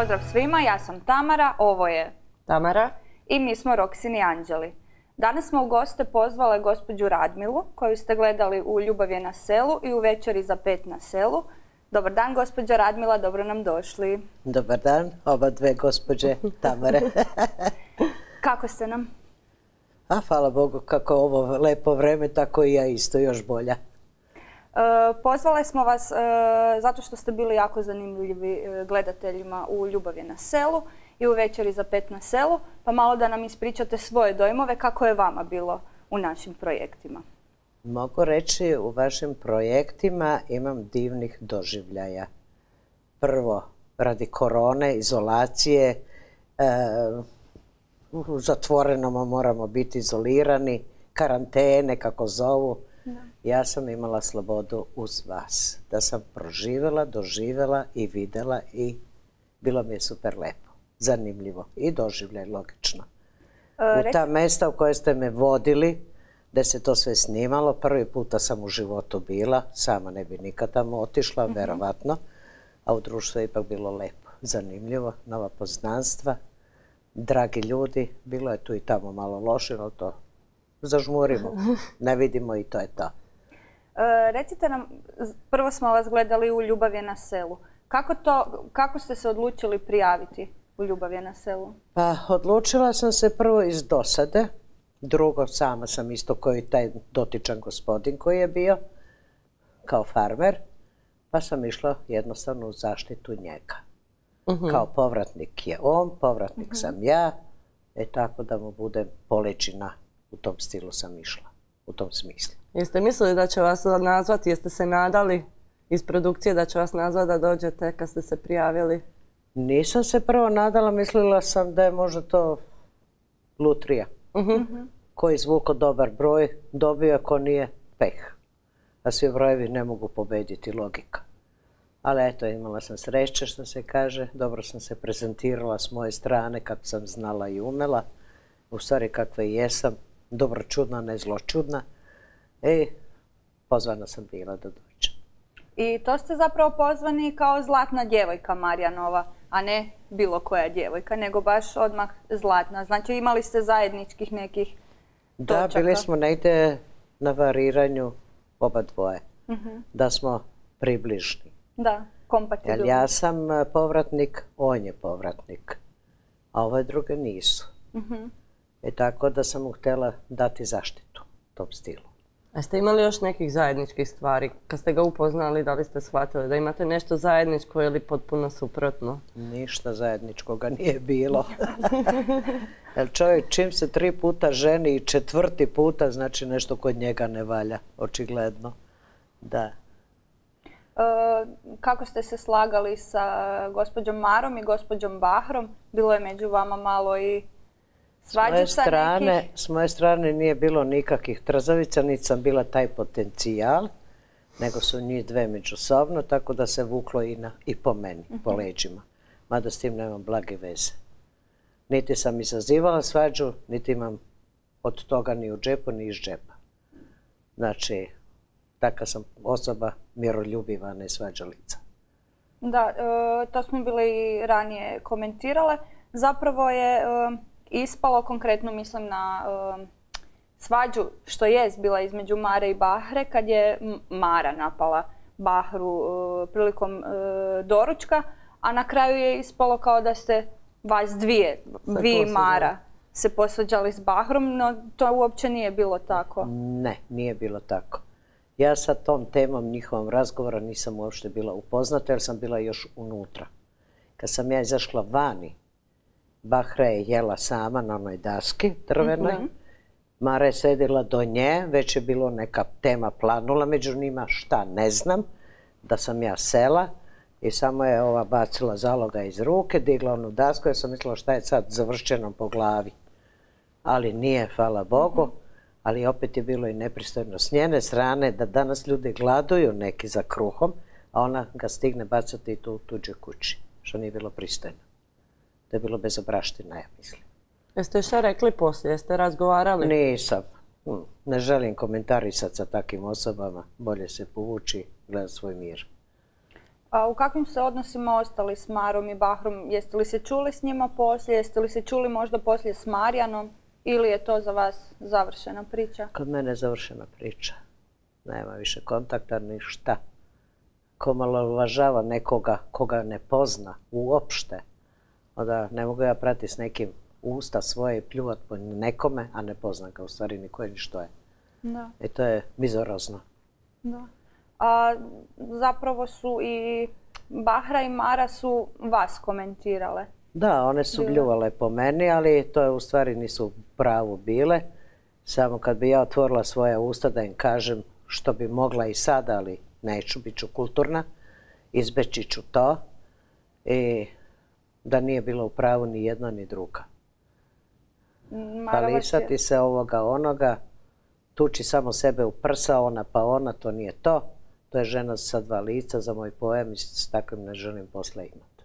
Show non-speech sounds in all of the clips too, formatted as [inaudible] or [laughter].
Pozdrav svima, ja sam Tamara, ovo je Tamara. i mi smo Roksini Anđeli. Danas smo u goste pozvale gospođu Radmilu, koju ste gledali u Ljubav je na selu i u Večeri za pet na selu. Dobar dan, gospođa Radmila, dobro nam došli. Dobar dan, oba dve gospođe Tamare. [laughs] Kako ste nam? A hvala Bogu kako ovo lepo vreme, tako i ja isto još bolja. E, pozvale smo vas e, zato što ste bili jako zanimljivi e, gledateljima u Ljubav je na selu i u Večeri za pet na selu, pa malo da nam ispričate svoje dojmove kako je vama bilo u našim projektima. Mogu reći u vašim projektima imam divnih doživljaja. Prvo, radi korone, izolacije, u zatvorenom moramo biti izolirani, karantene kako zovu. Ja sam imala slobodu uz vas. Da sam proživjela, doživjela i vidjela i bilo mi je super lepo, zanimljivo i doživljaj logično. E, U ta mesta u koje ste me vodili, da se to sve snimalo, prvi puta sam u životu bila, sama ne bi nikad tamo otišla, verovatno, a u društvu je ipak bilo lepo, zanimljivo, nova poznanstva, dragi ljudi, bilo je tu i tamo malo loše, ali to zažmurimo, [laughs] ne vidimo i to je to. E, recite nam, prvo smo vas gledali u Ljubav je na selu. Kako, to, kako ste se odlučili prijaviti u Ljubav je na selu? Pa odlučila sam se prvo iz dosade, drugo sama sam isto koji taj dotičan gospodin koji je bio kao farmer, pa sam išla jednostavno u zaštitu njega. Kao povratnik je on, povratnik sam ja, e tako da mu budem poleđina, u tom stilu sam išla, u tom smislu. Jeste mislili da će vas nazvati, jeste se nadali iz produkcije da će vas nazvati da dođete kad ste se prijavili? Nisam se prvo nadala, mislila sam da je možda to lutrija. Ko je izvukao dobar broj, dobio, ko nije, peh. A svi brojevi ne mogu pobediti logika. Ali eto, imala sam sreće, što se kaže. Dobro sam se prezentirala s moje strane, kako sam znala i umela. U stvari kakva i jesam, dobro čudna, ne zločudna. I pozvana sam bila da dođem. I to ste zapravo pozvani kao zlatna djevojka Marjanova, a ne bilo koja djevojka, nego baš odmah zlatna. Znači imali ste zajedničkih nekih Da, točaka. bili smo negdje na variranju oba dvoje. Da smo približni. Da, kompatibilni. ja sam e, povratnik, on je povratnik. A ove druge nisu. I tako da sam mu htjela dati zaštitu tom stilu. A ste imali još nekih zajedničkih stvari? Kad ste ga upoznali, da li ste shvatili da imate nešto zajedničko ili potpuno suprotno? Ništa zajedničkoga nije bilo. [laughs] Jer čovjek čim se tri puta ženi i četvrti puta, znači nešto kod njega ne valja, očigledno. Da. E, kako ste se slagali sa gospođom Marom i gospođom Bahrom? Bilo je među vama malo i S moje, strane, nekih? s moje strane nije bilo nikakvih trzavica, niti sam bila taj potencijal, nego su njih dve međusobno, tako da se vuklo i, na, i po meni, po leđima. Mada s tim nemam blage veze. Niti sam izazivala svađu, niti imam od toga ni u džepu, ni iz džepa. Znači, taka sam osoba miroljubiva, ne svađalica. Da, e, to smo bili i ranije komentirale. Zapravo je e, ispalo, konkretno mislim na e, svađu što je bila između Mare i Bahre, kad je Mara napala Bahru e, prilikom e, doručka, a na kraju je ispalo kao da ste vas dvije, vi i. Mara, se posvađali s Bahrom, no to uopće nije bilo tako. Ne, nije bilo tako. Ja sa tom temom njihovom razgovora nisam uopšte bila upoznata jer sam bila još unutra. Kad sam ja izašla vani, Bahra je jela sama na onoj daski drvenoj. Mara je sedila do nje, već je bilo neka tema planula među njima, šta ne znam, da sam ja sela. I samo je ova bacila zaloga iz ruke, digla onu dasku, ja sam mislila šta je sad završćeno po glavi. Ali nije, hvala Bogu, ali opet je bilo i nepristojno s njene strane da danas ljudi gladuju neki za kruhom, a ona ga stigne bacati tu u tuđoj kući, što nije bilo pristojno. To je bilo bezobraština, ja mislim. Jeste šta rekli poslije? Jeste razgovarali? Nisam. Hm, Ne želim komentarisati sa takvim osobama. Bolje se povući, gledati svoj mir. A u kakvim ste odnosima ostali s Marom i Bahrom? Jeste li se čuli s njima poslije? Jeste li se čuli možda poslije s Marijanom? Ili je to za vas završena priča? Kod mene je završena priča. Nema više kontakta, ništa. Ko malo uvažava nekoga koga ne pozna uopšte, onda ne mogu ja prati s nekim usta svoje i pljuvat po nekome, a ne poznam ga u stvari ni koje ni što je. Da, I to je mizorozno. da. A zapravo su i Bahra i Mara su vas komentirale. Da, one su Bile. bljuvale po meni, ali to je u stvari nisu u pravu bile. Samo kad bi ja otvorila svoja usta da im kažem što bi mogla i sada, ali neću, bit ću kulturna, izbeći ću to i da nije bilo u pravu ni jedna ni druga. Je- Hvalisati se ovoga onoga, tuči samo sebe u prsa, ona pa ona, to nije to. To je žena sa dva lica za moj pojam i s takvim ne želim posle imati.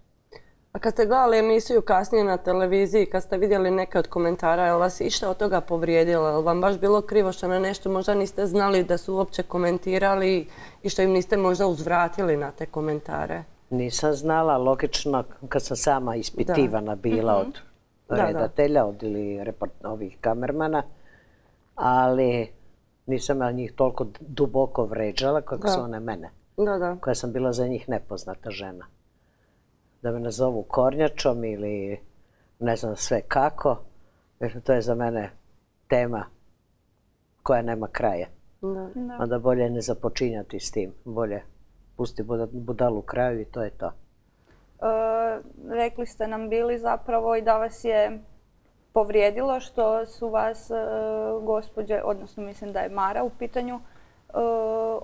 A kad ste gledali emisiju kasnije na televiziji, kad ste vidjeli neke od komentara, je li vas išta od toga povrijedilo? Je li vam baš bilo krivo što na nešto možda niste znali da su uopće komentirali i što im niste možda uzvratili na te komentare? Nisam znala, logično, kad sam sama ispitivana bila od Da, da. redatelja, od ili report, ovih kamermana, ali nisam ja njih toliko duboko vređala kako Da. su one mene, Da, da. koja sam bila za njih nepoznata žena. Da me nazovu kornjačom ili ne znam sve kako, jer to je za mene tema koja nema kraja. Da. Onda bolje ne započinjati s tim, bolje pusti buda- budalu u kraju i to je to. E, rekli ste nam bili zapravo i da vas je povrijedilo što su vas e, gospođe, odnosno mislim da je Mara u pitanju, e,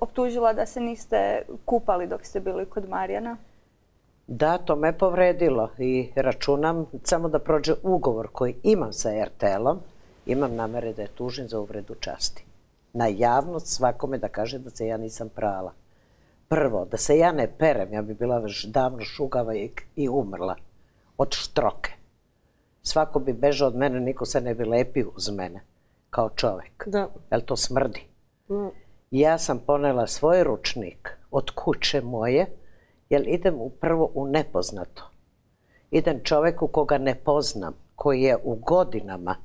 optužila da se niste kupali dok ste bili kod Marijana. Da, to me povredilo i računam samo da prođe ugovor koji imam sa RTL-om, imam namere da je tužim za uvredu časti. Na javnost svakome da kaže da se ja nisam prala. Prvo, da se ja ne perem, ja bi bila već davno šugava i, i umrla od štroke. Svako bi bežao od mene, niko se ne bi lepio uz mene, kao čovjek. Da. Jel to smrdi? Da. Ja sam ponela svoj ručnik od kuće moje, jer idem upravo u nepoznato. Idem čovjeku koga ne poznam, koji je u godinama,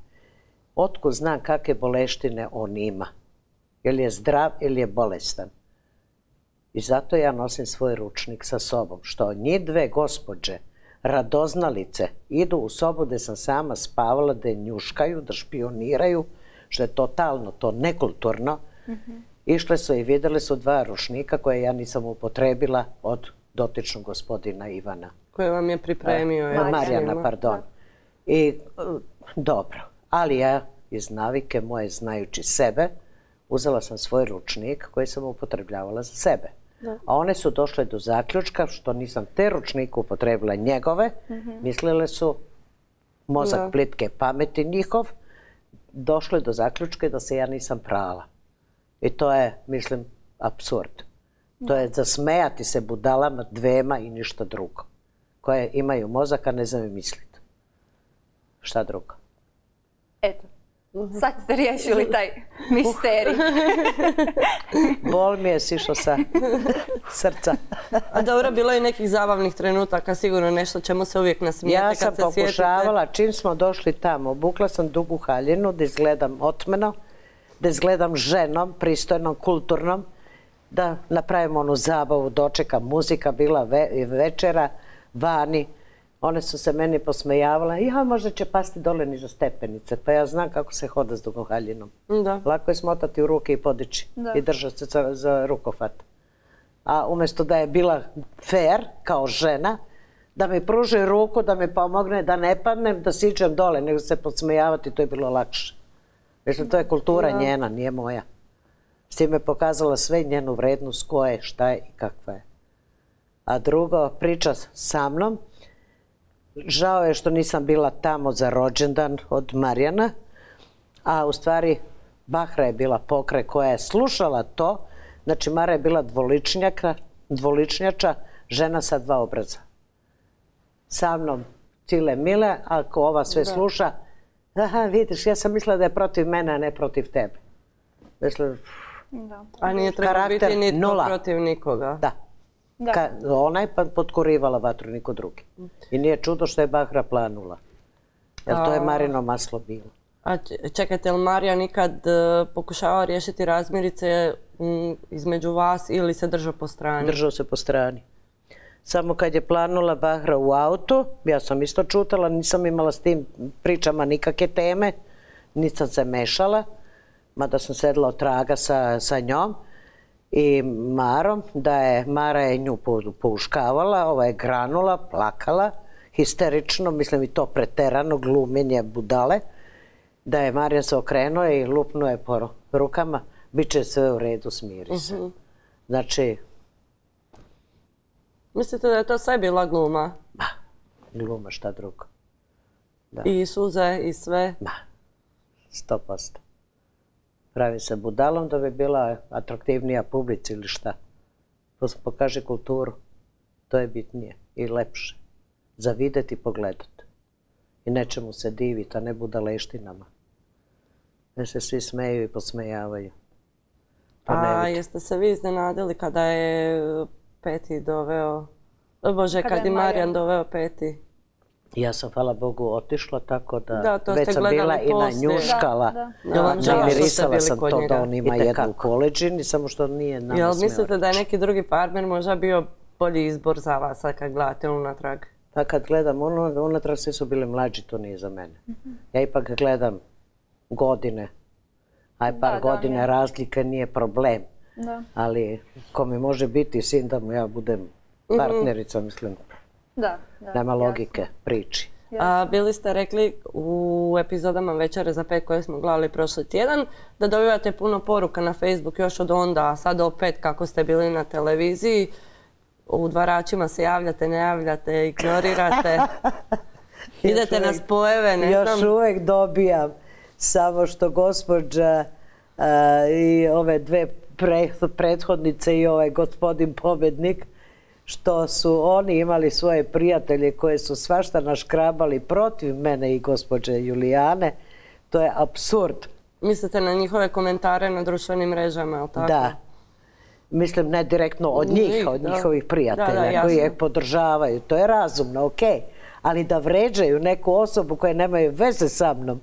otkud znam kakve boleštine on ima. Jel je zdrav ili je bolestan. I zato ja nosim svoj ručnik sa sobom, što njih dve gospođe, radoznalice, idu u sobu gdje sam sama spavala, da njuškaju, da špioniraju, što je totalno to nekulturno. Išle su i vidjeli su dva ručnika koje ja nisam upotrebila od dotičnog gospodina Ivana. Koje vam je pripremio. Marijana, svima? pardon. I e, dobro, ali ja iz navike moje znajući sebe, uzela sam svoj ručnik koji sam upotrebljavala za sebe. A one su došle do zaključka, što nisam te ručnike upotrebila njegove, mislile su mozak Da. plitke pameti njihov, došle do zaključka da se ja nisam prala. I to je, mislim, absurd. To je zasmejati se budalama dvema i ništa drugo. Koje imaju mozak, a ne znaju misliti. Šta drugo? Eto, sad ste riješili taj misterij. [laughs] Bol mi je sišao sa srca. A dobro, bilo je i nekih zabavnih trenutaka, sigurno nešto čemu se uvijek nasmijete Ja kad sam se sjetite. pokušavala, čim smo došli tamo, obukla sam dugu haljinu da izgledam otmeno, da izgledam ženom, pristojnom, kulturnom, da napravimo onu zabavu, dočeka, muzika bila ve- večera, vani. One su se meni posmejavale, ja možda će pasti dole ni za stepenice, pa ja znam kako se hoda s dugom haljinom. Da. Lako je smotati u ruke i podići Da. i držati se za, za rukofat. A umjesto da je bila fair kao žena, da mi pruži ruku, da mi pomogne, da ne padnem, da siđem dole, nego se podsmejavati, to je bilo lakše. Mislim, to je kultura njena, nije moja. S tim je pokazala sve njenu vrednost, ko je, šta je i kakva je. A drugo, priča sa mnom, žao je što nisam bila tamo za rođendan od Marijana, a u stvari Bahra je bila pokraj koja je slušala to, znači Mara je bila dvoličnjaka, dvoličnjača, žena sa dva obraza. Sa mnom cile mile, ako ova sve sluša, aha, vidiš, ja sam mislila da je protiv mene, a ne protiv tebe. Mislim, Da. A nije Karakter biti nitko protiv nikoga. da. Da. Ka, ona je pa potkurivala vatru, niko drugi. I nije čudo što je Bahra planula. Jer to je Marino maslo bilo. A čekajte, jel Marija nikad e, pokušava riješiti razmirice između vas ili se držao po strani? Držao se po strani. Samo kad je planula Bahra u auto, ja sam isto čutala, nisam imala s tim pričama nikakve teme, nisam se mešala, mada sam sedla od traga sa, sa njom i Marom, da je Mara je nju pouškavala, ova je granula, plakala, histerično, mislim i to preterano, glumenje budale, da je Marija se okrenuo i lupnuo je po rukama, bit će sve u redu, smiri se. Znači, Mislite da je to sve bila gluma? Ma, gluma šta drugo. Da. I suze i sve? Ma, sto posto. Pravi se budalom da bi bila atraktivnija publici ili šta. Pos- Pokaže kulturu. To je bitnije i lepše. Za vidjeti i pogledat. I nečemu se diviti, a ne budaleštinama. Ne se svi smeju i posmejavaju. Pa A jeste se vi iznenadili kada je Peti doveo, Bože, Kada kad je Marijan- doveo Peti? Ja sam, hvala Bogu, otišla, tako da, Da, to već sam bila i poslije. nanjuškala. Da, da. Jel vam Da, žao što ste mirisala bili sam to da on ima jednu koleđini, samo što nije nama Jel mislite da je neki drugi farmer možda bio bolji izbor za vas kad gledate unatrag? Pa kad gledam ono, unatrag svi su bili mlađi, to nije za mene. Ja ipak gledam godine. Aj par da, godine nije. razlika nije problem. Da. Ali ko mi može biti sin da mu ja budem partnerica, mislim, Da, da. nema jasno. logike priči. A, bili ste rekli u epizodama Večere za pet koje smo gledali prošli tjedan da dobivate puno poruka na Facebook još od onda, a sad opet kako ste bili na televiziji. U dvaračima se javljate, ne javljate, ignorirate. [laughs] Idete na spojeve, ne Još znam. uvijek dobijam, samo što gospođa i ove dve pre- prethodnice i ovaj gospodin pobednik, što su oni imali svoje prijatelje koje su svašta naškrabali protiv mene i gospođe Julijane, to je absurd. Mislite na njihove komentare na društvenim mrežama, jel tako? Da. Mislim, ne direktno od njih, od da. njihovih prijatelja Da, da, koji je jasno. podržavaju. To je razumno, ok. Ali da vređaju neku osobu koja nemaju veze sa mnom.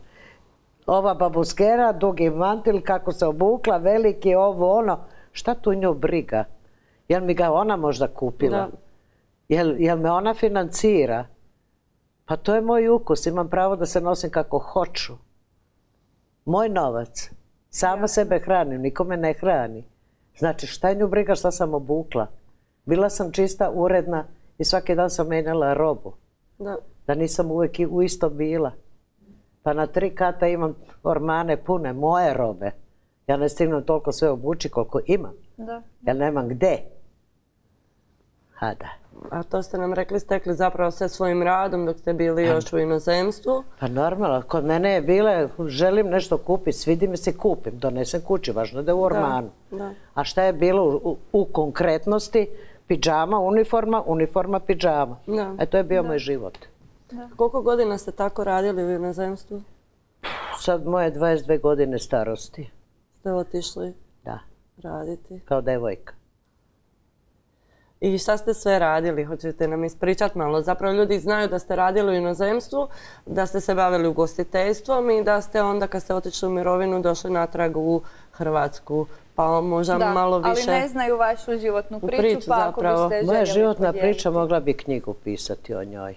Ova babuskera, dugi mantil, kako se obukla, veliki, ovo, ono. Šta tu nju briga? Jel mi ga ona možda kupila? Da. Jel, jel me ona financira? Pa to je moj ukus, imam pravo da se nosim kako hoću. Moj novac. Sama sebe hranim, nikome ne hrani. Znači, šta je nju briga šta sam obukla? Bila sam čista, uredna i svaki dan sam menjala robu. Da. Da nisam uvijek u isto bila. Pa na tri kata imam ormane pune moje robe. Ja ne stignem toliko sve obući koliko imam. Da. Jer nemam gde. A da. A to ste nam rekli, stekli zapravo sve svojim radom dok ste bili još u inozemstvu. Pa normalno, kod mene je bile, želim nešto kupiti, svidi mi se kupim, donesem kući, važno da je u ormanu. da. A šta je bilo u, u- u konkretnosti? Pidžama, uniforma, uniforma, pidžama. Da. E to je bio moj život. Koliko godina ste tako radili u inozemstvu? Sad moje 22 godine starosti. Ste otišli Da, raditi. kao devojka. I šta ste sve radili? Hoćete nam ispričati malo? Zapravo ljudi znaju da ste radili u inozemstvu, da ste se bavili ugostiteljstvom i da ste onda kad ste otišli u mirovinu došli natrag u Hrvatsku. Pa možda Da, malo ali više... ne znaju vašu životnu priču, priču pa ako zapravo. biste Moja životna podijeliti. priča mogla bi knjigu pisati o njoj.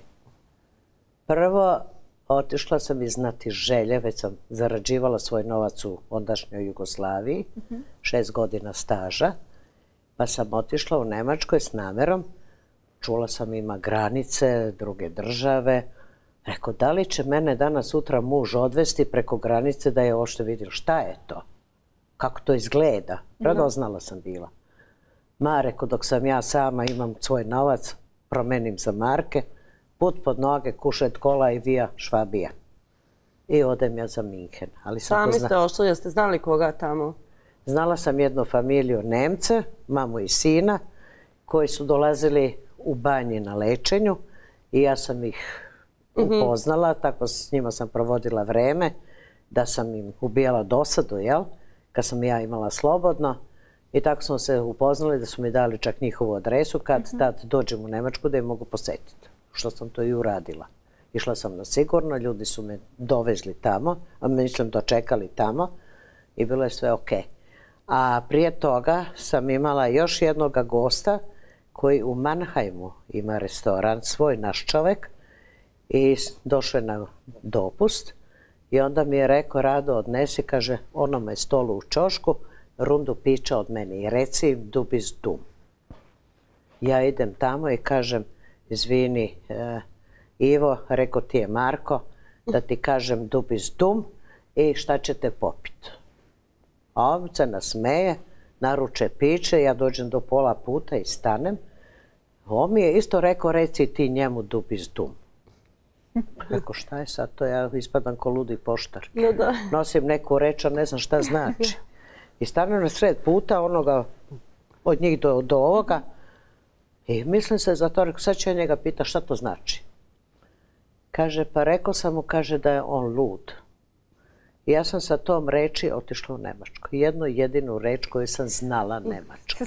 Prvo, otišla sam iz znati želje, već sam zarađivala svoj novac u ondašnjoj Jugoslaviji, šest godina staža, pa sam otišla u Njemačkoj s namjerom. Čula sam ima granice, druge države. Rekao, da li će mene danas sutra muž odvesti preko granice da je ošte vidio šta je to? Kako to izgleda? Radoznala sam bila. Ma, rekao, dok sam ja sama, imam svoj novac, promenim za marke, put pod noge, kušet kola i vija švabija. I odem ja za Minhen. Ali sam Sami ste ošli, jeste znali koga tamo? Znala sam jednu familiju Nemce, mamu i sina, koji su dolazili u banji na lečenju i ja sam ih upoznala, tako s njima sam provodila vreme, da sam im ubijala dosadu, jel? Kad sam ja imala slobodno I tako smo se upoznali da su mi dali čak njihovu adresu kad tad dođem u Nemačku da je mogu posjetiti. Što sam to i uradila. Išla sam na sigurno, ljudi su me dovezli tamo, a mislim dočekali tamo i bilo je sve ok. A prije toga sam imala još jednog gosta koji u Mannheimu ima restoran, svoj naš čovjek i došao je na dopust i onda mi je rekao Rado odnesi, kaže onome stolu u čošku, rundu pića od mene i reci im dum. Ja idem tamo i kažem, izvini e, Ivo, rekao ti je Marko, da ti kažem dubiz dum i šta ćete popiti. A on se nasmeje, naruče piće, ja dođem do pola puta i stanem. On mi je isto rekao, reci ti njemu dubiz dum. Rekao, šta je sad to? Ja ispadam ko ludi poštar. Nosim neku reč, a ne znam šta znači. I stanem na sred puta, onoga, od njih do, do ovoga. I mislim se za to, rekao, sad ću ja njega pita šta to znači. Kaže, pa rekao sam mu, kaže da je on lud. Ja sam sa tom reči otišla u Nemačku. Jednu jedinu reč koju sam znala Nemačku.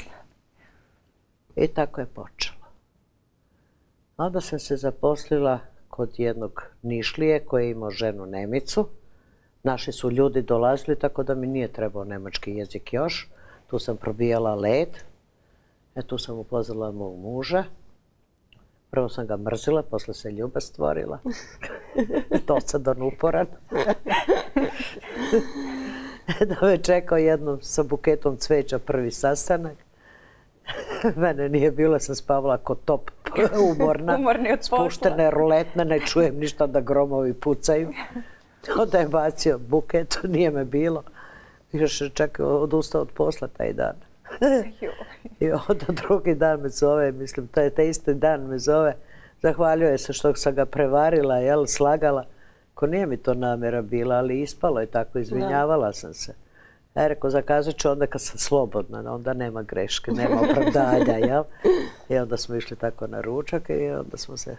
I tako je počelo. Onda sam se zaposlila kod jednog Nišlije koji je imao ženu Nemicu. Naši su ljudi dolazili, tako da mi nije trebao nemački jezik još. Tu sam probijala led. E, tu sam upoznala mog muža. Prvo sam ga mrzila, posle se ljubav stvorila. to sad on uporan. da me čekao jednom sa buketom cveća prvi sastanak. Mene nije bilo, sam spavala kod top umorna. Umorni od Spuštene ruletne, ne čujem ništa da gromovi pucaju. Onda je bacio buket, nije me bilo. Još je čak odustao od posla taj dan. [laughs] I onda drugi dan me zove, mislim, to je taj isti dan me zove. Zahvaljuje se što sam ga prevarila, jel, slagala. Ko nije mi to namjera bila, ali ispalo je tako, izvinjavala sam se. Ja rekao, zakazat ću onda kad sam slobodna, onda nema greške, nema opravdanja, [laughs] jel? I onda smo išli tako na ručak i onda smo se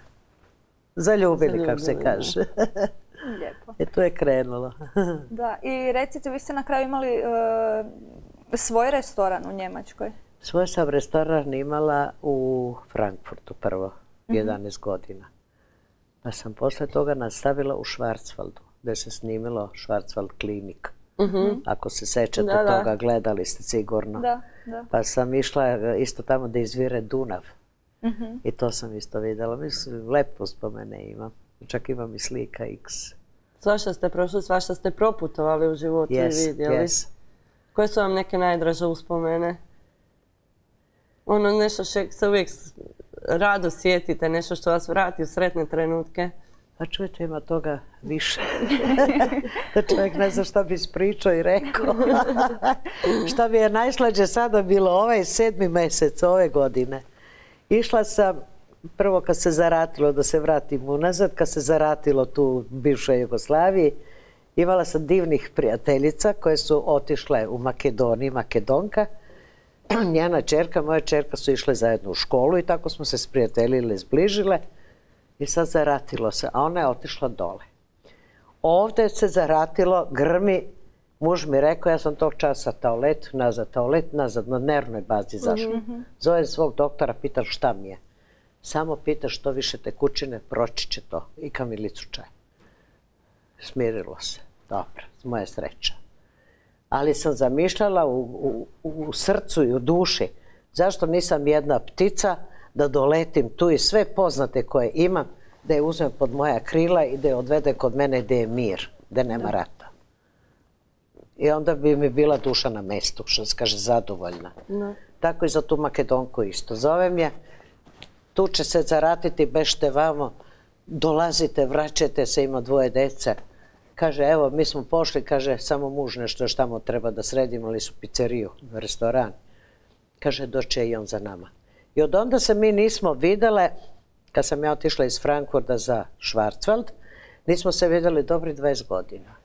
zaljubili, kako se kaže. Lijepo. [laughs] I tu je krenulo. Da, i recite, vi ste na kraju imali e, svoj restoran u Njemačkoj. Svoj sam restoran imala u Frankfurtu prvo, 11 godina. Pa sam posle toga nastavila u Schwarzwaldu, gdje se snimilo Schwarzwald klinik. Ako se sećate toga, gledali ste sigurno. Da, da. Pa sam išla e, isto tamo da izvire Dunav. I to sam isto vidjela. Mislim, lepo spomene imam. Čak imam i slika X. Svašta ste prošli, svašta ste proputovali u životu i vidjeli. Yes. Koje su vam neke najdraže uspomene? Ono nešto što se uvijek rado sjetite, nešto što vas vrati u sretne trenutke. Pa čujete, ima toga više. [laughs] da čovjek ne zna šta bi ispričao i rekao. [laughs] šta mi je najslađe sada bilo ovaj sedmi mjesec ove godine. Išla sam prvo kad se zaratilo, da se vratim unazad, kad se zaratilo tu u bivšoj Jugoslaviji, imala sam divnih prijateljica koje su otišle u Makedoniji, Makedonka. [clears throat] Njena čerka, moja čerka su išle zajedno u školu i tako smo se sprijateljile, zbližile. I sad zaratilo se, a ona je otišla dole. Ovdje se zaratilo, grmi, muž mi rekao, ja sam tog časa taolet, nazad taolet, nazad na nervnoj bazi zašla. Zove svog doktora, pitam šta mi je. Samo pita što više tekućine, proći će to i kamilicu čaj. Smirilo se. Dobro, moja sreća. Ali sam zamišljala u, u srcu i u duši zašto nisam jedna ptica da doletim tu i sve poznate koje imam, da je uzmem pod moja krila i da je odvede kod mene gdje je mir, gdje nema rata. I onda bi mi bila duša na mestu, što se kaže, zadovoljna. Tako i za tu Makedonku isto. Zovem je, tu će se zaratiti, bešte vamo, dolazite, vraćate se, ima dvoje dece. Kaže, evo, mi smo pošli, kaže, samo muž nešto još tamo treba da sredimo, ali su pizzeriju, restoran. Kaže, doće i on za nama. I od onda se mi nismo videle, kad sam ja otišla iz Frankfurta za Schwarzwald, nismo se vidjeli dobri 20 godina.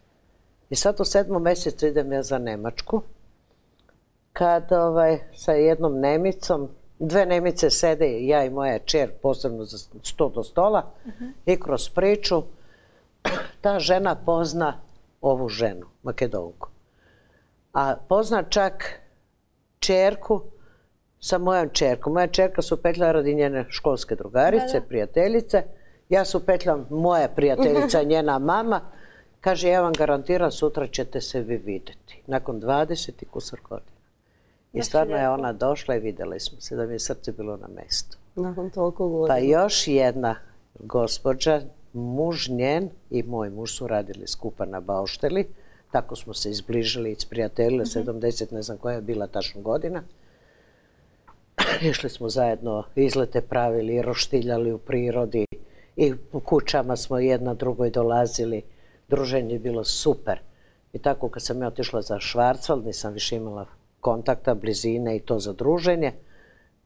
I sad u sedmom mjesecu idem ja za Nemačku, kad ovaj, sa jednom Nemicom, dve Nemice sede, ja i moja čer, posebno za sto do stola, i kroz priču ta žena pozna ovu ženu, Makedonku. A pozna čak čerku sa mojom čerkom. Moja čerka su petla radi njene školske drugarice, prijateljice. Ja su petljam moja prijateljica, [laughs] njena mama. Kaže, ja vam garantiram, sutra ćete se vi vidjeti. Nakon 20 i kusar godina. I stvarno je ona došla i vidjeli smo se da mi je srce bilo na mjestu. Nakon toliko godina. Pa još jedna gospođa, muž njen i moj muž su radili skupa na Baušteli. Tako smo se izbližili i sprijateljili, 70 ne znam koja je bila tačno godina. [clears throat] Išli smo zajedno, izlete pravili, roštiljali u prirodi i u kućama smo jedna drugoj dolazili. Druženje je bilo super. I tako kad sam ja otišla za Švarcval, nisam više imala kontakta, blizine i to za druženje.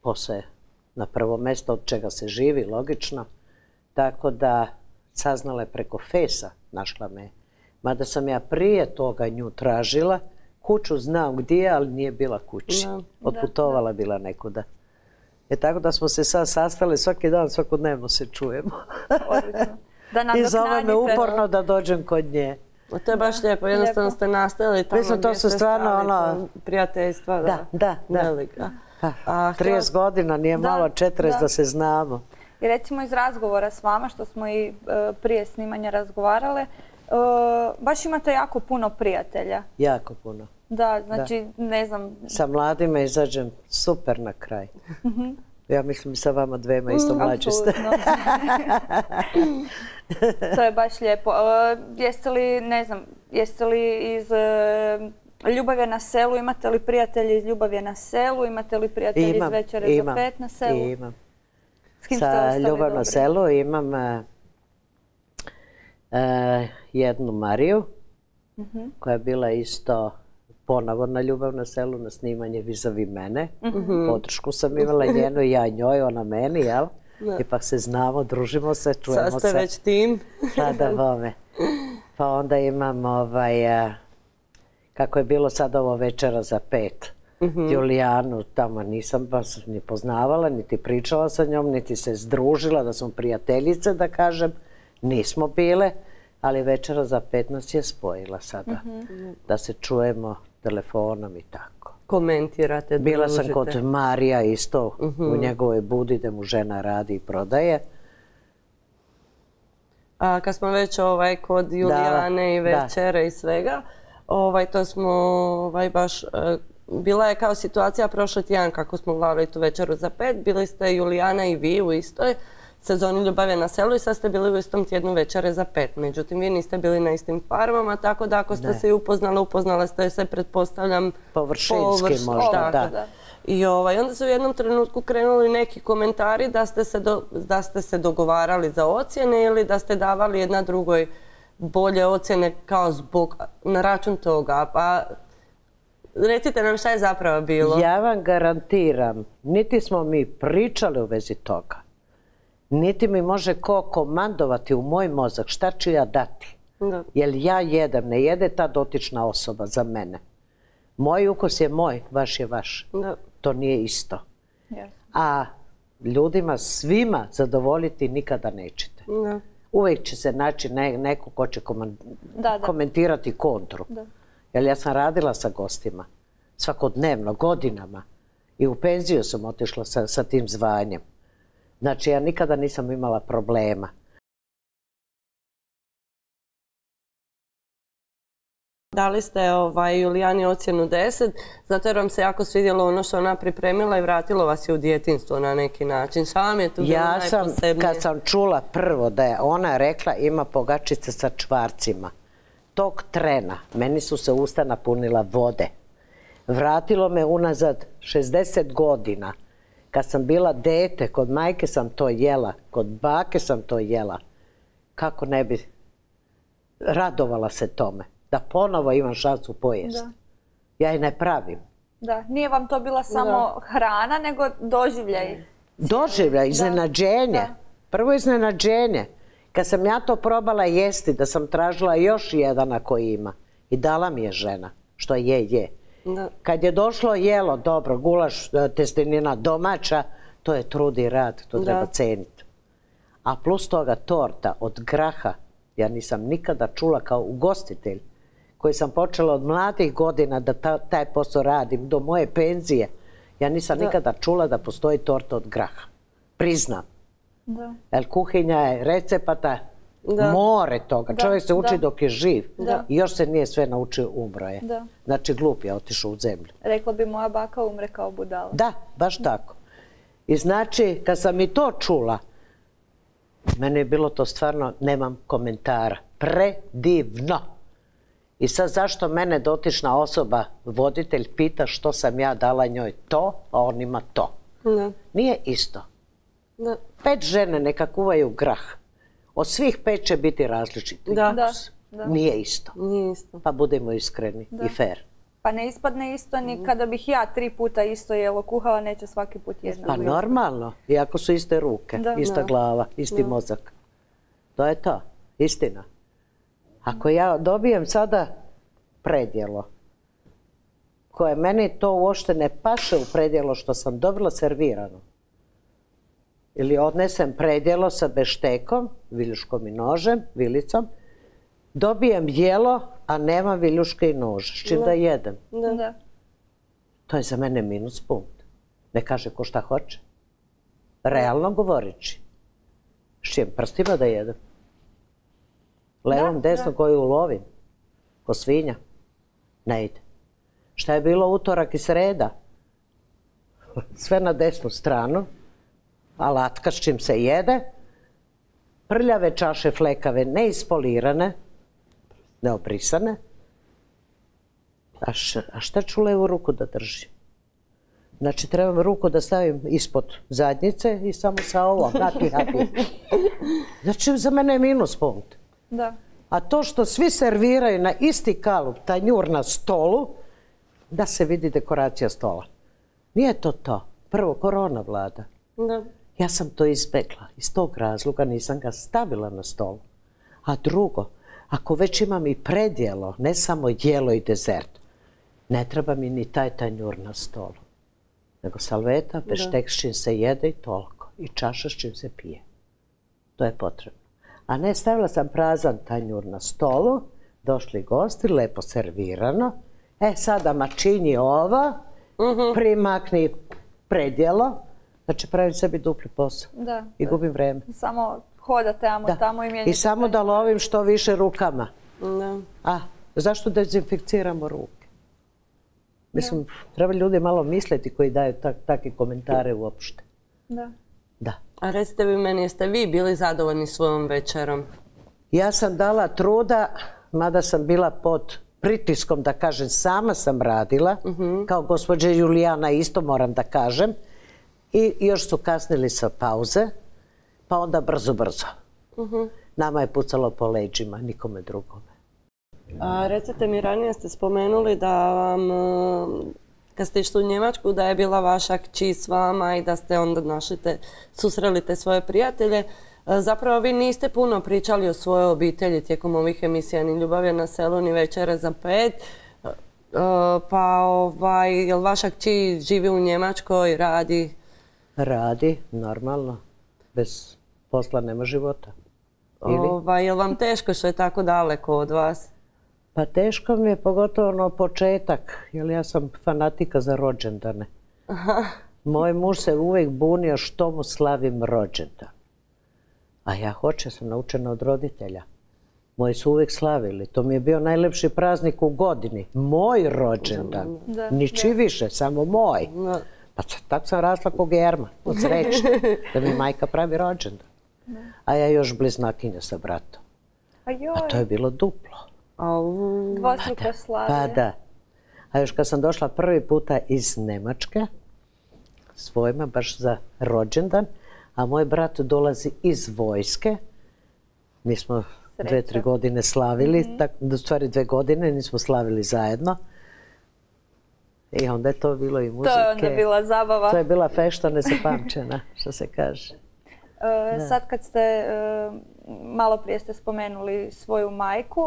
Posle na prvo mjesto od čega se živi, logično. Tako da saznala je preko Fesa, našla me. Mada sam ja prije toga nju tražila, kuću znam gdje, ali nije bila kući. Otputovala bila nekuda. E tako da smo se sad sastali svaki dan, svakodnevno se čujemo. [laughs] Da I zove me uporno da dođem kod nje. to je baš lijepo, jednostavno ste nastavili tamo Mislim, to su stvarno ono... Prijateljstva, da. Da, da, Velika. Pa, 30 godina, nije malo 40 da. se znamo. I recimo iz razgovora s vama, što smo i e, prije snimanja razgovarale, e, baš imate jako puno prijatelja. Jako puno. Da, znači, ne znam... Sa mladima izađem super na kraj. Mhm. Ja mislim sa vama dvema isto mm, mlađi ste. [laughs] to je baš lijepo. E, jeste li, ne znam, jeste li iz Ljubav je na selu, imate li prijatelji iz Ljubav je na selu, imate li prijatelji iz Večere za pet na selu? Imam, Sa Ljubav na selu imam uh, jednu Mariju, mhm. koja je bila isto ponovo na Ljubav na selu na snimanje vizavi mene. Mhm. Podršku sam imala njenu, ja njoj, ona meni, jel? Ipak se znamo, družimo se, čujemo se. Sad ste već tim. Pa da, bome. Pa onda imam ovaj kako je bilo sad ovo večera za pet. Mhm. Julijanu tamo nisam baš ni poznavala, niti pričala sa njom, niti se združila, da smo prijateljice, da kažem. Nismo bile, ali večera za pet nas je spojila sada. Mhm. Da se čujemo telefonom i tako. Komentirate, Bila sam kod Marija isto u mhm. njegovoj budi gdje mu žena radi i prodaje. A kad smo već ovaj, kod Julijane i večere i svega, Ovaj, to smo ovaj, baš, e, bila je kao situacija prošli tjedan kako smo gledali tu večeru za pet. Bili ste Julijana i vi u istoj sezoni Ljubave na selu i sad ste bili u istom tjednu večere za pet. Međutim, vi niste bili na istim farmama, tako da ako ste se i upoznali, upoznali ste se, pretpostavljam, površinski možda, da. I ovaj, onda su u jednom trenutku krenuli neki komentari da ste se, da ste se dogovarali za ocjene ili da ste davali jedna drugoj bolje ocjene kao zbog, na račun toga. Pa recite nam šta je zapravo bilo. Ja vam garantiram, niti smo mi pričali u vezi toga, niti mi može ko komandovati u moj mozak šta ću ja dati. Da. Jer ja jedem, ne jede ta dotična osoba za mene. Moj ukus je moj, vaš je vaš. To nije isto. A ljudima svima zadovoljiti nikada nećete. Da uvijek će se naći neko ko će komentirati kontru. Jer ja sam radila sa gostima svakodnevno, godinama. I u penziju sam otišla sa, sa tim zvanjem. Znači ja nikada nisam imala problema. Dali ste ovaj, Julijani ocjenu 10, zato jer vam se jako svidjelo ono što ona pripremila i vratilo vas je u djetinstvo na neki način. Šta vam je tu bilo Ja sam, kad sam čula prvo da je ona rekla ima pogačice sa čvarcima, tog trena meni su se usta napunila vode. Vratilo me unazad 60 godina. Kad sam bila dete, kod majke sam to jela, kod bake sam to jela. Kako ne bi radovala se tome da ponovo imam šansu pojesti. Ja je ne pravim. Da, nije vam to bila samo hrana, nego doživljaj. Doživljaj, iznenađenje. Prvo iznenađenje. Kad sam ja to probala jesti, da sam tražila još jedan ako ima. I dala mi je žena, što je, je. Kad je došlo jelo, dobro, gulaš, e, testenina domaća, to je trud i rad, to treba ceniti. A plus toga torta od graha, ja nisam nikada čula kao ugostitelj koji sam počela od mladih godina da ta- taj posao radim, do moje penzije, ja nisam nikada čula da postoji torta od graha. Priznam. Da. Jer kuhinja je recepata, Da. more toga. Čovjek se uči da. dok je živ. Da. I još se nije sve naučio, umro je. Da. Znači glup je otišao u zemlju. Rekla bi moja baka umre kao budala. Da, baš tako. I znači, kad sam i to čula, meni je bilo to stvarno, nemam komentara. Predivno. I sad zašto mene dotična osoba, voditelj, pita što sam ja dala njoj to, a on ima to. Da, Nije isto. Da. Pet žene neka kuvaju grah. Od svih pet će biti različiti. Da. Da, da. Nije isto. Nije isto. Pa budemo iskreni i fair. Pa ne ispadne isto ni kada bih ja tri puta isto jelo kuhala, neće svaki put jedna. Pa normalno, iako su iste ruke, Da. ista Da. glava, isti mozak. To je to, istina. Ako ja dobijem sada predjelo, koje meni to uopšte ne paše u predjelo što sam dobila servirano, ili odnesem predjelo sa beštekom, viljuškom i nožem, vilicom, dobijem jelo, a nema viljuške i noža, s čim da jedem. Da. da. To je za mene minus punkt. Ne kaže ko šta hoće. Realno govorići. S čim prstima da jedem? Levom, Da, desno da. koju ulovim? Ko svinja? Ne ide. Šta je bilo utorak i sreda? [laughs] Sve na desnu stranu. Alatka s čim se jede. Prljave čaše flekave, neispolirane, neobrisane. A, š- a šta ću levu ruku da držim? Znači, trebam ruku da stavim ispod zadnjice i samo sa ovom, [laughs] hapi, hapi. Znači, za mene je minus punkt. da. A to što svi serviraju na isti kalup, tanjur na stolu, da se vidi dekoracija stola. Nije to to. Prvo, korona vlada. Da. Ja sam to izbegla. Iz tog razloga nisam ga stavila na stol. A drugo, ako već imam i predjelo, ne samo jelo i dezert, ne treba mi ni taj tanjur na stolu. Nego salveta, beštek s čim se jede i toliko. I čaša s čim se pije. To je potrebno. A ne, stavila sam prazan tanjur na stolu, došli gosti, lepo servirano. E, sada mačinji ova, primakni predjelo, znači pravim sebi dupli posao. Da. I gubim vreme. Samo hodate amo Da. tamo i mijenjate. I samo da lovim što više rukama. Da. A, zašto dezinficiramo ruke? Mislim, treba ljudi malo misliti koji daju tak, takve komentare uopšte. Da. Da. A recite vi meni, jeste vi bili zadovoljni svojom večerom? Ja sam dala truda, mada sam bila pod pritiskom, da kažem, sama sam radila, kao gospođa Julijana isto moram da kažem. I još su kasnili sa pauze, pa onda brzo, brzo. Nama je pucalo po leđima, nikome drugome. A recite mi, ranije ste spomenuli da vam, e, kad ste išli u Njemačku, da je bila vaša kći s vama i da ste onda našli te, susreli te svoje prijatelje. E, Zapravo vi niste puno pričali o svojoj obitelji tijekom ovih emisija, ni ljubav je na selu, ni večere za pet. E, Pa ovaj, jel vaša kći živi u Njemačkoj, radi? Radi, normalno, bez posla nema života. Ili? Ovaj, jel vam teško što je tako daleko od vas? Pa teško mi je pogotovo ono početak, jer ja sam fanatika za rođendane. Moj muž se uvijek bunio što mu slavim rođendan. A ja hoće, sam naučena od roditelja. Moji su uvijek slavili. To mi je bio najlepši praznik u godini. Moj rođendan. Da, Niči više, samo moj. Da. Pa c- tako sam rasla ko germa, od sreće, da mi majka pravi rođendan. A ja još bliznakinja sa bratom. A A to je bilo duplo. Au. dvostruko slave. Pa da. A još kad sam došla prvi puta iz Nemačke, svojima baš za rođendan, a moj brat dolazi iz vojske, mi smo dve, tri godine slavili, tak, u stvari dve godine nismo slavili zajedno. I onda je to bilo i muzike. To je onda bila zabava. To je bila fešta nesepamćena, [laughs] što se kaže. E, Sad kad ste, e, malo prije ste spomenuli svoju majku,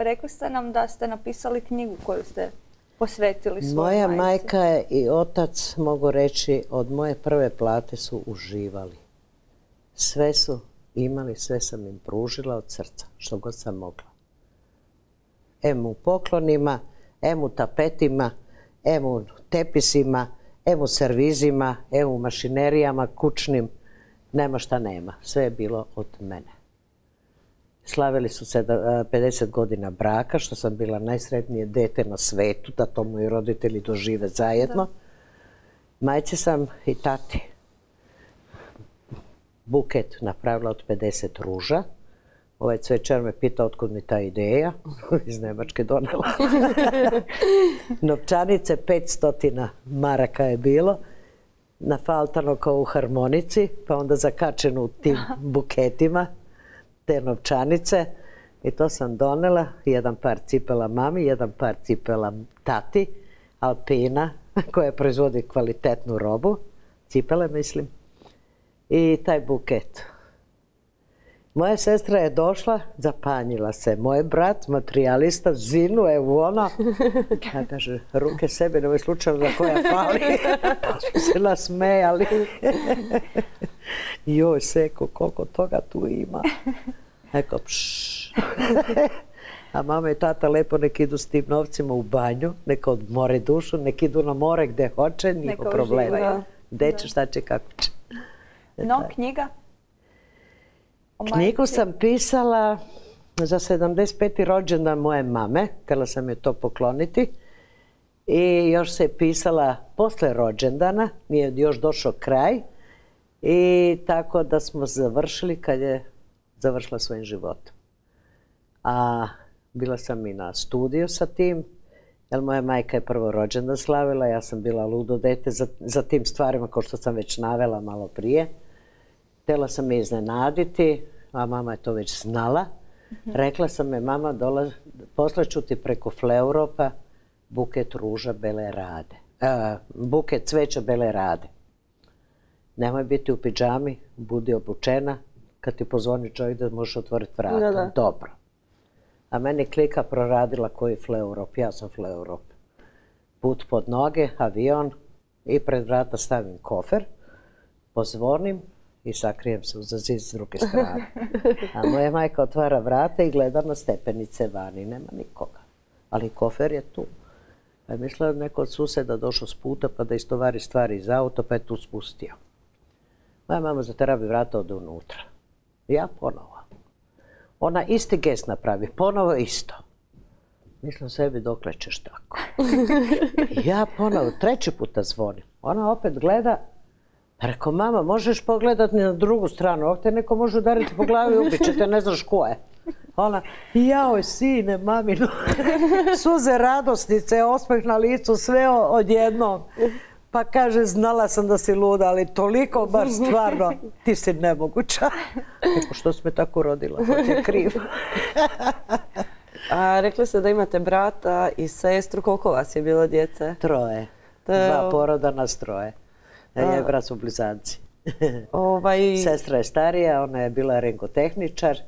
e, rekli ste nam da ste napisali knjigu koju ste posvetili svojoj Moja majci. majka je i otac, mogu reći, od moje prve plate su uživali. Sve su imali, sve sam im pružila od srca, što god sam mogla. em u poklonima, em u tapetima, em u tepisima, em u servizima, em u mašinerijama, kućnim. Nema šta nema. Sve je bilo od mene. Slavili su se 50 godina braka, što sam bila najsretnije dete na svetu, da to moji roditelji dožive zajedno. Majci sam i tati buket napravila od 50 ruža. Ovaj cvečar me pitao otkud mi ta ideja. [laughs] Iz Nemačke donela. [laughs] Novčanice 500 maraka je bilo. Nafaltano kao u harmonici, pa onda zakačeno u tim buketima te novčanice. I to sam donela. Jedan par cipela mami, jedan par cipela tati. Alpina, [laughs] koja proizvodi kvalitetnu robu. Cipele, mislim i taj buket. Moja sestra je došla, zapanjila se. Moj brat, materijalista, zinu je u ona. [laughs] Ja kaže, ruke sebe, nemoj slučajno da koja fali. [laughs] Pa smo se nasmejali. [laughs] Joj, seko, koliko toga tu ima. Eko, pšš. A mama i tata lepo nek idu s tim novcima u banju, neka odmore dušu, nek idu na more gdje hoće, niko problema. Gde će, šta će, kako će. No, knjiga? Knjigu sam pisala za 75. rođendan moje mame. Htjela sam je to pokloniti. I još se je pisala posle rođendana. Nije još došao kraj. I tako da smo završili kad je završila svojim životom. A bila sam i na studiju sa tim. Jer moja majka je prvo rođendan slavila. Ja sam bila ludo dete za, za tim stvarima kao što sam već navela malo prije. Htjela sam je iznenaditi, a mama je to već znala. Rekla sam me, mama, poslaću ti preko Fleuropa buket ruža bele rade. E, buket cveća bele rade. Nemoj biti u pidžami, budi obučena. Kad ti pozvoni čovjek da možeš otvoriti vrata. Dobro. A meni klika proradila koji Fleurop. Ja sam Fleurop. Put pod noge, avion i pred vrata stavim kofer. Pozvonim, i sakrijem se uza zid s druge strane. A moja majka otvara vrata i gleda na stepenice vani, nema nikoga. Ali kofer je tu. Pa je mislila neko od suseda došao s puta pa da istovari stvari iz auto pa je tu spustio. Moja mama zaterabi vrata od unutra. Ja ponovo. Ona isti gest napravi, ponovo isto. Mislim sebi dokle ćeš tako. [laughs] Ja ponovo, treći puta zvonim. Ona opet gleda, pa rekao, mama, možeš pogledati na drugu stranu, ovdje te neko može udariti po glavi i ubit te, ne znaš ko je. Ona, jaoj sine, mamino, [laughs] suze radosnice, osmeh na licu, sve odjednom. Pa kaže, znala sam da si luda, ali toliko baš stvarno, ti si nemoguća. Rekao, što si me tako rodila, to je kriv. [laughs] A rekli ste da imate brata i sestru, koliko vas je bilo djece? Troje. Dva poroda nas troje. Je brat su blizanci. [laughs] Ovaj... Sestra je starija, ona je bila renkotehničar.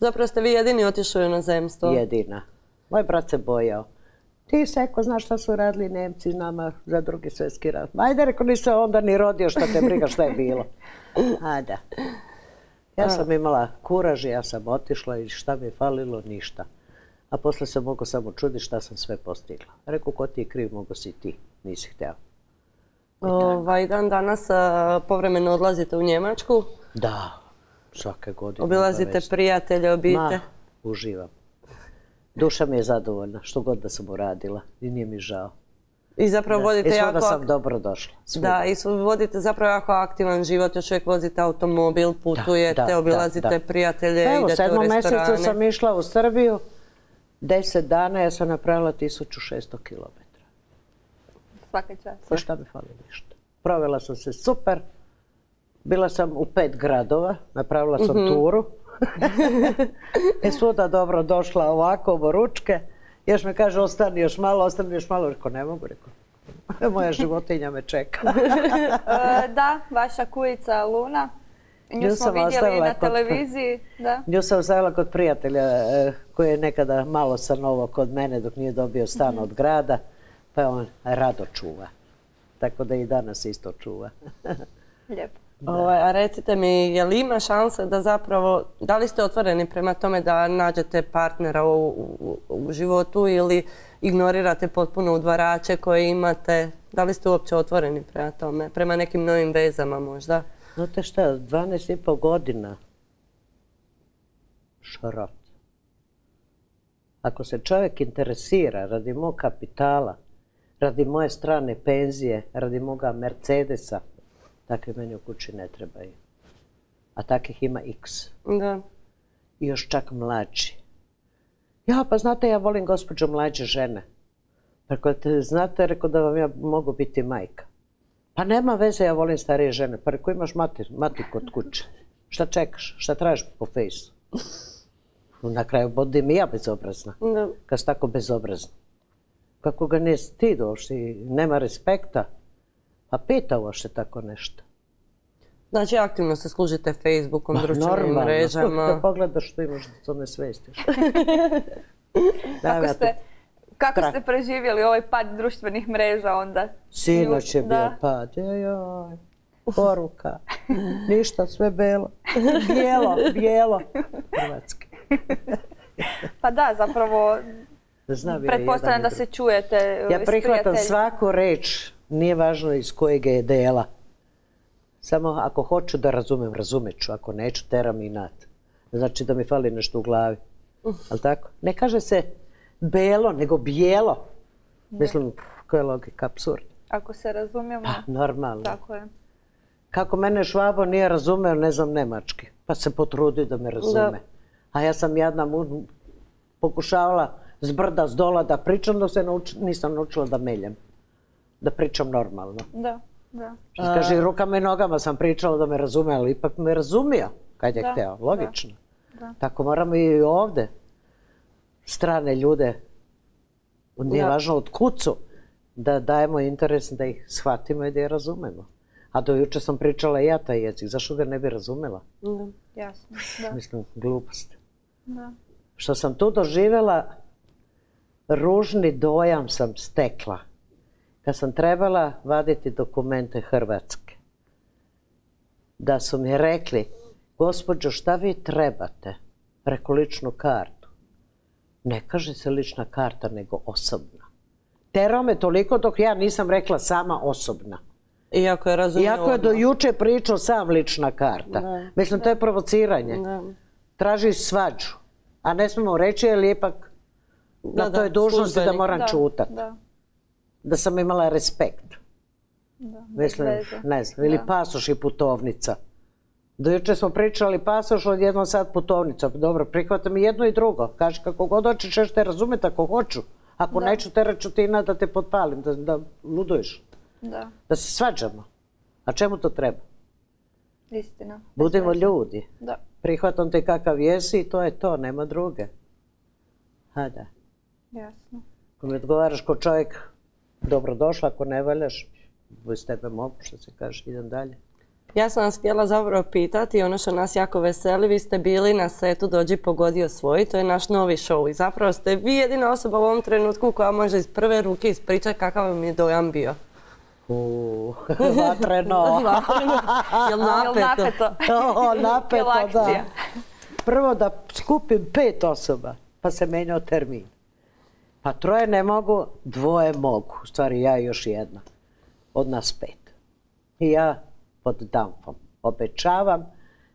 Zapravo ste vi jedini otišli na zemstvo? Jedina. Moj brat se bojao. Ti Seko, znaš šta su radili Nemci nama za drugi svjetski rat? Ajde, rekao, nisam onda ni rodio šta te briga šta je bilo. [laughs] Ajde. Ja sam imala kuraž, ja sam otišla i šta mi je falilo, ništa. A posle se mogu samo čuditi šta sam sve postigla. Rekao, ko ti je kriv, mogu si ti, nisi htjela. Ovaj, dan danas povremeno odlazite u Njemačku? Da, svake godine. Obilazite prijatelje, obite? Ma, uživam. Duša mi je zadovoljna, što god da sam uradila i nije mi žao. I zapravo vodite I jako... sam dobro došla. Da, i vodite zapravo jako aktivan život, još uvijek vozite automobil, putujete, obilazite prijatelje, pa idete u restorane. Evo, sedmom mjesecu sam išla u Srbiju, deset dana ja sam napravila 1600 km. Svaka čast. Pa šta mi fali ništa. Provela sam se super. Bila sam u pet gradova, napravila sam mhm. turu. I [laughs] svuda dobro došla ovako u ručke. Još me kaže ostani još malo, ostani još malo. Rekao ne mogu, rekao. [laughs] Moja životinja me čeka. [laughs] E, da, vaša kujica Luna. Nju, smo vidjeli na televiziji. Da. Nju sam ostavila kod prijatelja e, koji je nekada malo novo kod mene dok nije dobio stan mhm. od grada pa on rado čuva. Tako da i danas isto čuva. [laughs] Lijepo. Ovaj, a recite mi, je li ima šanse da zapravo, da li ste otvoreni prema tome da nađete partnera u, u- u životu ili ignorirate potpuno udvarače koje imate? Da li ste uopće otvoreni prema tome, prema nekim novim vezama možda? Znate šta, 12 i pol godina šarot. Ako se čovjek interesira radi mog kapitala, radi moje strane penzije, radi moga Mercedesa, takvi meni u kući ne trebaju. A takvih ima x. Da. I još čak mlađi. Ja, pa znate, ja volim gospođo mlađe žene. Rekao, te znate, rekao da vam ja mogu biti majka. Pa nema veze, ja volim starije žene. Pa rekao, imaš mati, mati kod kuće. Šta čekaš? Šta tražiš po fejsu? [laughs] Na kraju budim i ja bezobrazna. da. Kad si tako bezobrazna. Kako ga ne stid uopšte i nema respekta. Pa pita uopšte tako nešto. Znači, aktivno se služite Facebookom, Ma, društvenim normalno. Da mrežama. pogledaš što imaš da to ne svestiš. Da, [laughs] Kako ste, kako ste preživjeli ovaj pad društvenih mreža onda? Sinoć je bio Da. pad. Joj, poruka. Ništa, sve belo. Bijelo, bijelo. Hrvatski. Pa da, zapravo, Znam ja pretpostavljam da i se čujete Ja s prihvatam svaku reč, nije važno iz kojeg je dela. Samo ako hoću da razumem, razumjet ću. Ako neću, teram inat. Znači da mi fali nešto u glavi. Ali tako? Ne kaže se belo, nego bijelo. Mislim, koja je logika? Absurd. Ako se razumijemo, Pa, normalno. tako je. Kako mene Švabo nije razumeo, ne znam nemački. Pa se potrudi da me razume. Da. A ja sam jadna mu pokušavala s brda, s dola da pričam, dok se nauč- nisam naučila da meljem. Da pričam normalno. Da, da. Što kaže, rukama i nogama sam pričala da me razume, ali ipak me razumio kad je Da, hteo. Logično. da. Tako moramo i ovde strane ljude, nije Da. važno od kucu, da dajemo interes da ih shvatimo i da ih razumemo. A do juče sam pričala i ja taj jezik, zašto ga ne bi razumela? Da. Jasno, da, Mislim, glupost. da. Što sam tu doživjela, ružni dojam sam stekla. Kad sam trebala vaditi dokumente Hrvatske. Da su mi rekli, gospođo, šta vi trebate? Preko ličnu kartu. Ne kaže se lična karta, nego osobna. Terao me toliko dok ja nisam rekla sama osobna. Iako je razumio Iako je do juče pričao sam lična karta. Mislim, to je provociranje traži svađu. A ne smemo reći, jer ipak Da, na da, toj dužnosti da moram Da, čutat. Da, Da sam imala respekt. da, Mislim, ne znam, ili Da. pasoš i putovnica. Do juče smo pričali pasoš, odjednom sad putovnica. Dobro, prihvatam i jedno i drugo. Kaži kako god hoćeš, još te razumjeti ako hoću. Ako neću, teret ću ti na da te potpalim, da, da luduješ. Da, Da se svađamo. A čemu to treba? istina. Budimo ljudi. Da, Prihvatam te kakav jesi i to je to, nema druge. A da. Jasno. Ako mi odgovaraš ko čovjek, dobrodošla, ako ne valjaš, bez tebe mogu, što se kaže, idem dalje. Ja sam vas htjela zapravo pitati, ono što nas jako veseli, vi ste bili na setu Dođi pogodio svoj, to je naš novi show i zapravo ste vi jedina osoba u ovom trenutku koja može iz prve ruke ispričati kakav vam je dojam bio. U, [laughs] [laughs] vatreno. Jel [laughs] Jel napeto? o, Jel napeto, da. Prvo da skupim pet osoba, pa se menjao termin. Pa troje ne mogu, dvoje mogu. U stvari ja i još jedna. Od nas pet. I ja pod damfom obećavam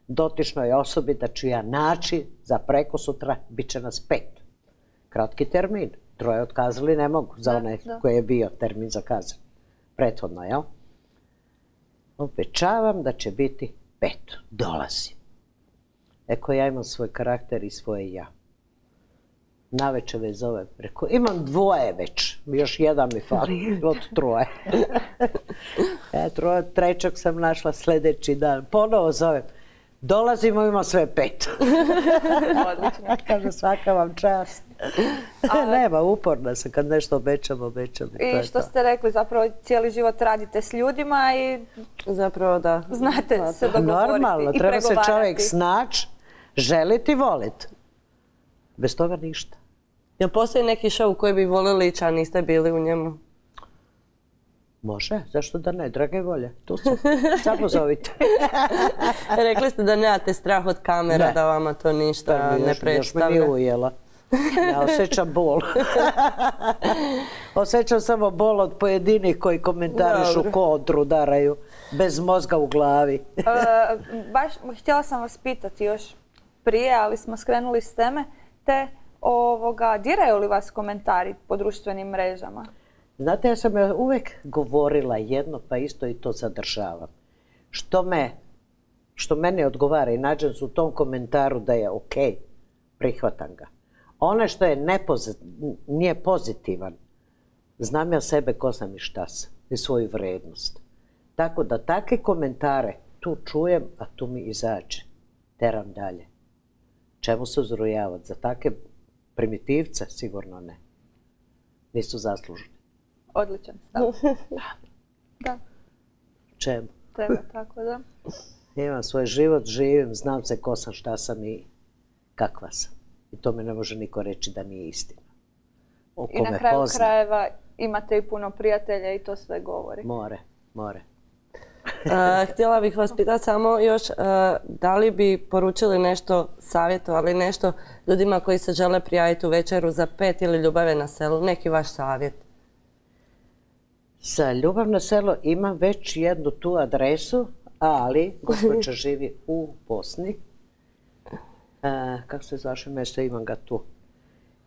dotičnoj osobi da ću ja naći za preko sutra, bit će nas pet. Kratki termin. Troje otkazali ne mogu za onaj koji je bio termin zakazan. Prethodno, jel? Obećavam da će biti pet. Dolazim. Eko ja imam svoj karakter i svoje ja. Naveče me zove, rekao, imam dvoje već, još jedan mi fali od troje. [laughs] e, troje, trećeg sam našla sljedeći dan, ponovo zovem, dolazimo, ima sve pet. [laughs] Odlično. Kaže, svaka vam čast. [laughs] Nema, uporna sam, kad nešto obećam, obećam. i to je što to. ste rekli, zapravo cijeli život radite s ljudima i Zapravo da. znate se dogovoriti Normalno, i treba se čovjek snaći, želiti i voliti. Bez toga ništa. Jel postoji neki show koji bi volili ići, a niste bili u njemu? Može, zašto da ne, drage volje, tu sam, [laughs] samo zovite. [laughs] Rekli ste da nemate strah od kamera, Ne. da vama to ništa Pa, ne još, još predstavlja. ujela. Ja osjećam bol. [laughs] osjećam samo bol od pojedinih koji komentarišu Dobro. ko odrudaraju, bez mozga u glavi. E, baš htjela sam vas pitati još prije, ali smo skrenuli s teme, te ovoga, diraju li vas komentari po društvenim mrežama? Znate, ja sam uvijek govorila jedno, pa isto i to zadržavam. Što me, što meni odgovara i nađem se u tom komentaru da je ok, prihvatam ga. Ono što je nepozi- nije pozitivan, znam ja sebe ko sam i šta sam i svoju vrednost. Tako da takve komentare tu čujem, a tu mi izađe. Teram dalje. Čemu se uzrujavati? Za takve primitivce? Sigurno ne. Nisu zaslužni. Odličan stav. da, [laughs] Čemu? treba tako da. Imam svoj život, živim, znam se ko sam, šta sam i kakva sam. I to mi ne može niko reći da nije istina. O I na kraju pozna, krajeva imate i puno prijatelja i to sve govori. more, more. Htjela bih vas pitati samo još, da li bi poručili nešto, savjetovali nešto ljudima koji se žele prijaviti u večeru za pet ili ljubave na selu, neki vaš savjet. Za ljubav na selo imam već jednu tu adresu, ali gospođa [laughs] živi u Bosni. Kako se zvaše mjesto, imam ga tu.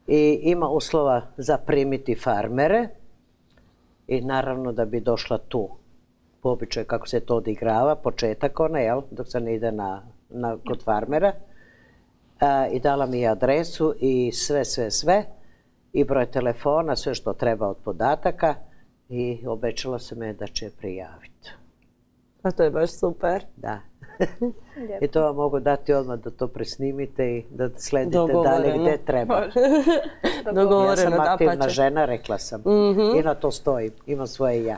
I ima uslova za primiti farmere i naravno da bi došla tu. Po običaju kako se to odigrava, početak ona, jel, dok se ne ide na, na, kod farmera. E, I dala mi je adresu i sve, sve, sve. I broj telefona, sve što treba od podataka. I obećala se me da će prijaviti. A to je baš super. Da. [laughs] I to vam mogu dati odmah da to presnimite i da sledite dalje gdje treba. [laughs] Ja Dogovoreno, sam da aktivna žena, rekla sam. I na to stojim. Imam svoje ja.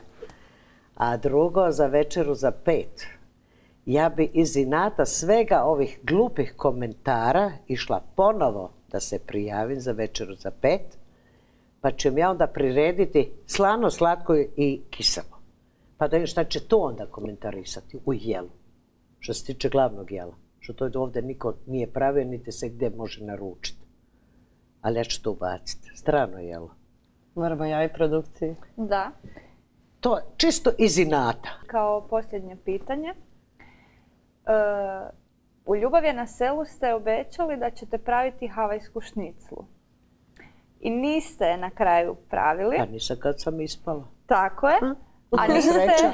A drugo, za večeru za pet. Ja bi iz inata svega ovih glupih komentara išla ponovo da se prijavim za večeru za pet. Pa ću im ja onda prirediti slano, slatko i kiselo. Pa da šta će to onda komentarisati u jelu. Što se tiče glavnog jela. Što to ovdje niko nije pravio, niti se gdje može naručiti. Ali ja ću to ubaciti. Strano jelo. Moramo javiti produkciji. Da. To je čisto iz inata. Kao posljednje pitanje. E, u Ljubav je na selu ste obećali da ćete praviti havajsku šniclu. I niste je na kraju pravili. Pa nisam kad sam ispala. Tako je. A niste, Sreća.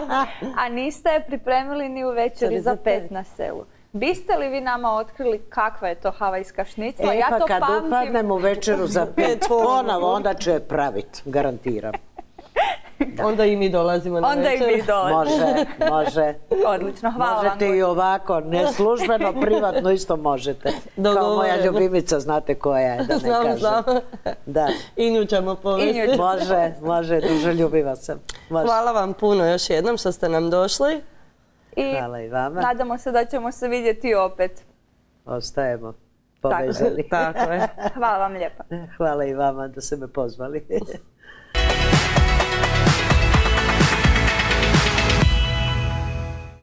[laughs] a niste je pripremili ni u večeri za pet na selu. Biste li vi nama otkrili kakva je to havajska šnicla? E ja pa to kad pamtim. upadnem u večeru za [laughs] pet ponovo, onda ću je pravit, garantiram. [laughs] Onda i mi dolazimo na Onda i večer. mi dolazimo. Može, može. Odlično, hvala vam. Možete i ovako, ne službeno, privatno isto možete. Kao moja ljubimica, znate koja je, da ne Znam, kažem. znam. Da, I nju ćemo povesti. I može, može, duže ljubiva sam. Može. Hvala vam puno još jednom što ste nam došli. I Hvala i vama. nadamo se da ćemo se vidjeti opet. Ostajemo povezani. Tako je. Hvala vam lijepa. Hvala i vama da ste me pozvali.